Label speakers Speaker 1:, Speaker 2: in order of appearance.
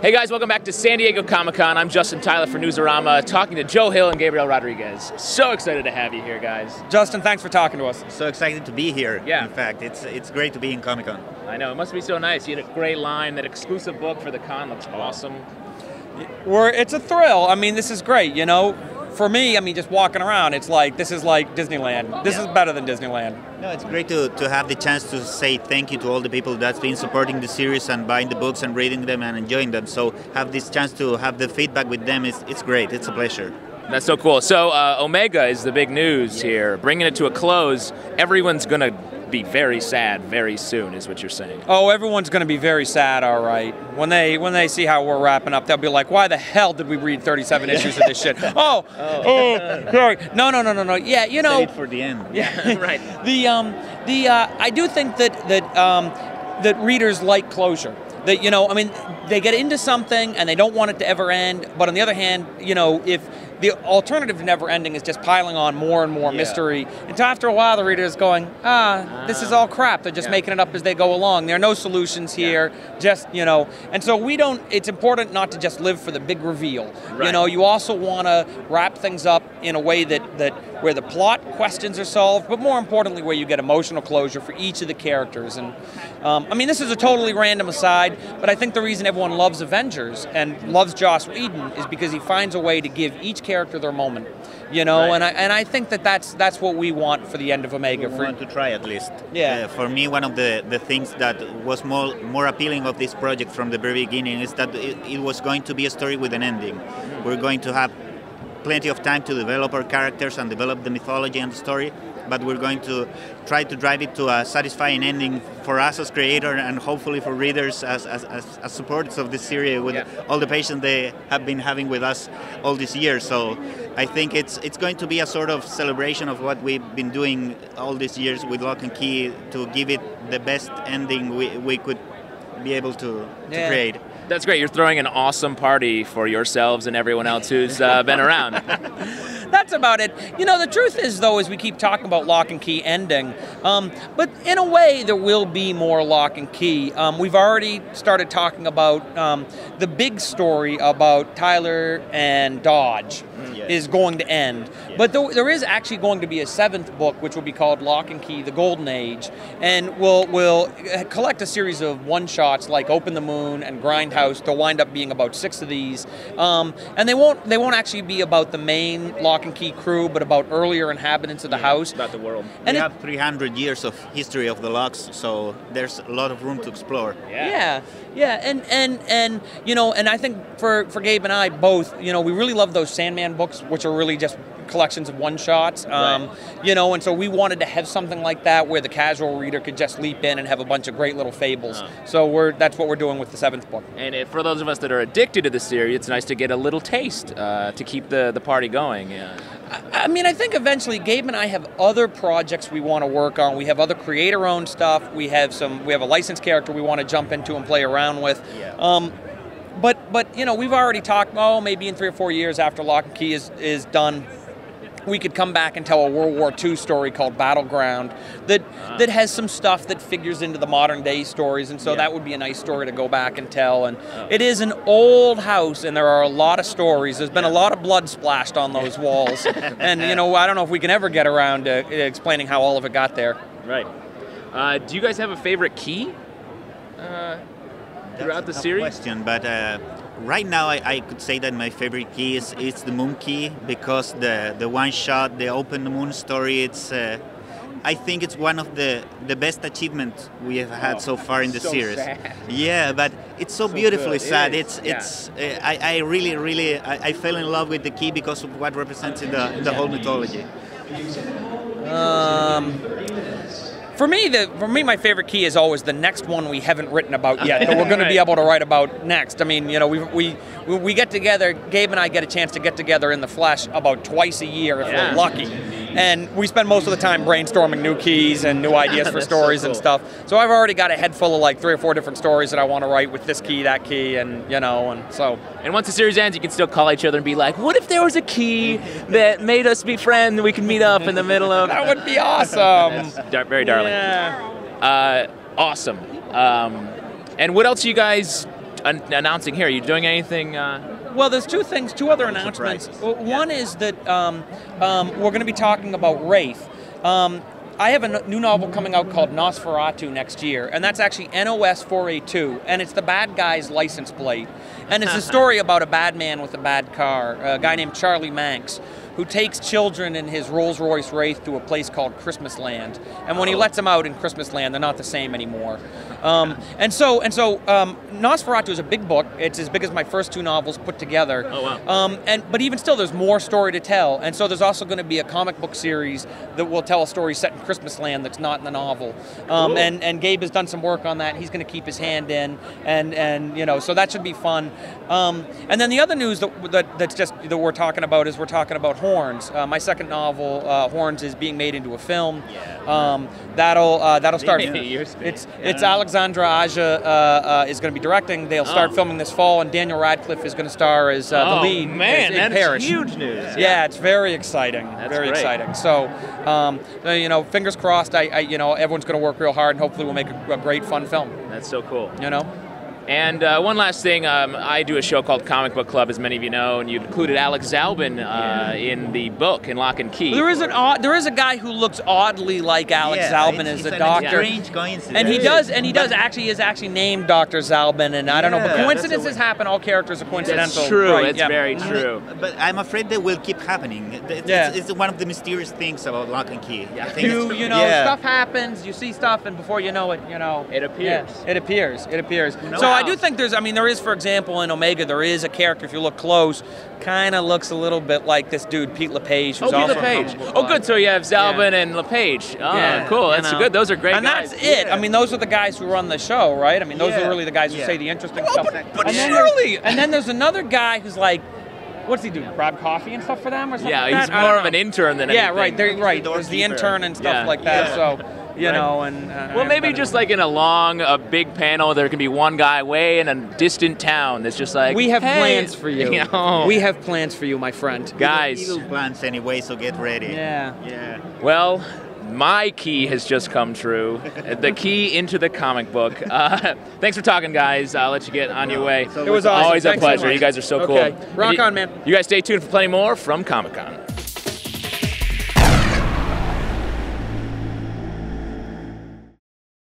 Speaker 1: Hey guys, welcome back to San Diego Comic Con. I'm Justin Tyler for Newsarama, talking to Joe Hill and Gabriel Rodriguez. So excited to have you here, guys.
Speaker 2: Justin, thanks for talking to us.
Speaker 3: So excited to be here.
Speaker 1: Yeah.
Speaker 3: In fact, it's it's great to be in Comic Con.
Speaker 1: I know, it must be so nice. You had a great line. That exclusive book for the con looks awesome.
Speaker 2: We're, it's a thrill. I mean, this is great. You know, for me, I mean, just walking around, it's like this is like Disneyland. This is better than Disneyland.
Speaker 3: No, it's great to, to have the chance to say thank you to all the people that's been supporting the series and buying the books and reading them and enjoying them. So have this chance to have the feedback with them is it's great. It's a pleasure.
Speaker 1: That's so cool. So uh, Omega is the big news here, bringing it to a close. Everyone's gonna be very sad very soon, is what you're saying.
Speaker 2: Oh, everyone's going to be very sad. All right, when they when they see how we're wrapping up, they'll be like, "Why the hell did we read 37 issues of this shit?" Oh, oh, sorry. No, no, no, no, no. Yeah, you know.
Speaker 3: Save for the end.
Speaker 1: Yeah, right.
Speaker 2: The um the uh, I do think that that um that readers like closure. That you know, I mean, they get into something and they don't want it to ever end. But on the other hand, you know, if the alternative to never ending is just piling on more and more
Speaker 1: Yeah.
Speaker 2: mystery, until after a while the reader is going, ah, this is all crap. They're just
Speaker 1: Yeah.
Speaker 2: making it up as they go along. There are no solutions here. Just you know, and so we don't. It's important not to just live for the big reveal. You know, you also want to wrap things up in a way that that where the plot questions are solved, but more importantly, where you get emotional closure for each of the characters. And um, I mean, this is a totally random aside, but I think the reason everyone loves Avengers and loves Joss Whedon is because he finds a way to give each character their moment. You know,
Speaker 1: Right.
Speaker 2: and I and I think that that's that's what we want for the end of Omega.
Speaker 3: We
Speaker 2: For,
Speaker 3: want to try at least.
Speaker 2: Yeah.
Speaker 3: Uh, for me, one of the, the things that was more more appealing of this project from the very beginning is that it, it was going to be a story with an ending. We're going to have plenty of time to develop our characters and develop the mythology and the story, but we're going to try to drive it to a satisfying ending for us as creator and hopefully for readers as, as, as, as supporters of this series with
Speaker 1: Yeah.
Speaker 3: all the patience they have been having with us all these years. So I think it's it's going to be a sort of celebration of what we've been doing all these years with Locke and Key to give it the best ending we, we could be able to, to
Speaker 2: Yeah.
Speaker 3: create.
Speaker 1: That's great. You're throwing an awesome party for yourselves and everyone else who's uh, been around.
Speaker 2: that's about it. You know, the truth is, though, as we keep talking about Locke and Key ending, um, but in a way, there will be more Locke and Key. Um, we've already started talking about um, the big story about Tyler and Dodge
Speaker 3: Yes.
Speaker 2: is going to end. But there, there is actually going to be a seventh book, which will be called Locke and Key: The Golden Age, and we'll we'll uh, collect a series of one shots like Open the Moon and Grindhouse. There'll wind up being about six of these, um, and they won't they won't actually be about the main Locke and Key crew, but about earlier inhabitants of the house.
Speaker 1: About the world.
Speaker 2: And
Speaker 3: we
Speaker 2: it-
Speaker 3: have 300 years of history of the locks, so there's a lot of room to explore.
Speaker 2: Yeah, yeah, and and and you know, and I think for for Gabe and I both, you know, we really love those Sandman books, which are really just collections of one shots. Um, You know, and so we wanted to have something like that where the casual reader could just leap in and have a bunch of great little fables. So we're that's what we're doing with the seventh book.
Speaker 1: And it, for those of us that are addicted to the series, it's nice to get a little taste uh, to keep the, the party going. Yeah.
Speaker 2: I mean, I think eventually Gabe and I have other projects we want to work on. We have other creator-owned stuff. We have some. We have a licensed character we want to jump into and play around with.
Speaker 3: Yeah.
Speaker 2: Um, but but you know, we've already talked. Oh, maybe in three or four years after Locke and Key is is done. We could come back and tell a World War II story called Battleground that that has some stuff that figures into the modern day stories, and so
Speaker 1: Yeah.
Speaker 2: that would be a nice story to go back and tell. And it is an old house, and there are a lot of stories. There's been a lot of blood splashed on those walls, and you know I don't know if we can ever get around to uh, explaining how all of it got there.
Speaker 1: Right. Uh, do you guys have a favorite key uh, throughout the
Speaker 3: That's a tough
Speaker 1: series?
Speaker 3: question, but uh, right now I, I could say that my favorite key is, is the Moon Key because the the one shot, the Open the Moon story. It's uh, I think it's one of the the best achievements we have had so far in the
Speaker 1: so
Speaker 3: series.
Speaker 1: sad.
Speaker 3: Yeah, but it's so, beautifully
Speaker 1: good. It
Speaker 3: sad.
Speaker 1: is,
Speaker 3: It's
Speaker 1: yeah.
Speaker 3: it's uh, I, I really really I, I fell in love with the key because of what represents in the in the whole mythology.
Speaker 2: Um, for me, the for me, my favorite key is always the next one we haven't written about yet that we're going to be able to write about next. I mean, you know, we, we we we get together. Gabe and I get a chance to get together in the flesh about twice a year if
Speaker 1: Yeah.
Speaker 2: we're lucky, and we spend most of the time brainstorming new keys and new ideas for
Speaker 1: That's so
Speaker 2: stories and stuff. So I've already got a head full of like three or four different stories that I want to write with this key, that key, and you know, and so
Speaker 1: And once the series ends, you can still call each other and be like, "What if there was a key that made us be friends and we could meet up in the middle of?"
Speaker 2: that would be awesome.
Speaker 1: Dar- very darling.
Speaker 2: Yeah.
Speaker 1: Uh, awesome. Um, and what else are you guys an- announcing here? Are you doing anything? Uh,
Speaker 2: Well, there's two things, two other announcements.
Speaker 3: surprises.
Speaker 2: One is that um, um, we're going to be talking about Wraith. Um, I have a new novel coming out called Nosferatu next year, and that's actually NOS4A2, and it's the bad guy's license plate. And it's a story about a bad man with a bad car, a guy named Charlie Manx, who takes children in his Rolls Royce Wraith to a place called Christmas Land. And when he lets them out in Christmas Land, they're not the same anymore. Um, and so, and so, um, Nosferatu is a big book. It's as big as my first two novels put together.
Speaker 1: Oh, wow.
Speaker 2: Um, and but even still, there's more story to tell. And so there's also going to be a comic book series that will tell a story set in Christmas Land that's not in the novel. Um,
Speaker 1: Cool.
Speaker 2: and and Gabe has done some work on that. He's going to keep his hand in, and and you know, so that should be fun. Um, and then the other news that, that that's just that we're talking about is we're talking about Horns. Uh, my second novel, uh, Horns, is being made into a film. Um, that'll uh, that'll start.
Speaker 1: Yeah. Your space.
Speaker 2: It's it's Alexandre Aja uh, uh, is going to be directing. They'll start
Speaker 1: Oh.
Speaker 2: filming this fall, and Daniel Radcliffe is going to star as uh,
Speaker 1: oh
Speaker 2: the lead.
Speaker 1: man, that's
Speaker 2: Perrish.
Speaker 1: huge news.
Speaker 2: Yeah, it's very exciting.
Speaker 1: That's
Speaker 2: very
Speaker 1: great.
Speaker 2: exciting. So, um, you know, fingers crossed. I, I you know, everyone's going to work real hard, and hopefully, we'll make a, a great, fun film.
Speaker 1: That's so cool.
Speaker 2: You know.
Speaker 1: And uh, one last thing, um, I do a show called Comic Book Club, as many of you know, and you've included Alex Zalben uh, in the book in Locke and Key.
Speaker 2: There is an odd, there is a guy who looks oddly like Alex
Speaker 3: Yeah,
Speaker 2: Zalben
Speaker 3: it's-
Speaker 2: as
Speaker 3: it's
Speaker 2: a
Speaker 3: an
Speaker 2: doctor.
Speaker 3: Strange coincidence.
Speaker 2: And he does, and he does actually is actually named Doctor Zalben, and I don't know, but coincidences
Speaker 3: the
Speaker 2: happen. All characters are coincidental.
Speaker 1: That's true.
Speaker 2: Right,
Speaker 1: it's
Speaker 2: yeah.
Speaker 1: very true.
Speaker 3: But I'm afraid that will keep happening. It's,
Speaker 2: Yeah.
Speaker 3: it's, it's one of the mysterious things about Locke and Key. I think
Speaker 2: You, you know,
Speaker 3: yeah.
Speaker 2: stuff happens. You see stuff, and before you know it, you know,
Speaker 1: It appears.
Speaker 2: Yeah, it appears. It appears.
Speaker 3: knows?
Speaker 2: So I do think there's. I mean, there is, for example, in Omega, there is a character. If you look close, kind of looks a little bit like this dude, Pete LePage, who's
Speaker 1: Oh, Pete LePage. Oh, good. So you have Zalben and LePage. Oh,
Speaker 2: Yeah,
Speaker 1: cool. That's
Speaker 2: know.
Speaker 1: good. Those are great
Speaker 2: and
Speaker 1: guys.
Speaker 2: that's it.
Speaker 3: Yeah.
Speaker 2: I mean, those are the guys who run the show, right? I mean, those
Speaker 3: Yeah.
Speaker 2: are really the guys who
Speaker 3: Yeah.
Speaker 2: say the interesting
Speaker 1: Oh,
Speaker 2: stuff.
Speaker 1: but- but
Speaker 2: and then
Speaker 1: surely-
Speaker 2: there's- and then there's another guy who's like, what's he do? Grab coffee and stuff for them, or something?
Speaker 1: yeah,
Speaker 2: like
Speaker 1: he's more of an intern than
Speaker 2: Yeah,
Speaker 1: anything.
Speaker 2: right. They're right.
Speaker 3: The
Speaker 2: There's the intern and stuff
Speaker 1: Yeah.
Speaker 2: like that.
Speaker 3: Yeah.
Speaker 2: So you
Speaker 1: Right.
Speaker 2: know, and uh,
Speaker 1: Well, maybe just like in a long, a big panel, there can be one guy way in a distant town that's just like,
Speaker 2: we have
Speaker 1: "Hey,"
Speaker 2: plans for you.
Speaker 1: know.
Speaker 2: We have plans for you, my friend.
Speaker 1: guys.
Speaker 3: Evil plans anyway, so get ready.
Speaker 2: Yeah.
Speaker 3: Yeah.
Speaker 1: Well, my key has just come true. the key into the comic book. Uh, thanks for talking, guys. I'll let you get on your way.
Speaker 2: It was awesome.
Speaker 1: Always a
Speaker 2: Thanks so
Speaker 1: pleasure.
Speaker 2: much.
Speaker 1: You guys are so
Speaker 2: Okay.
Speaker 1: cool.
Speaker 2: Rock
Speaker 1: You-
Speaker 2: on, man.
Speaker 1: You guys stay tuned for plenty more from Comic Con.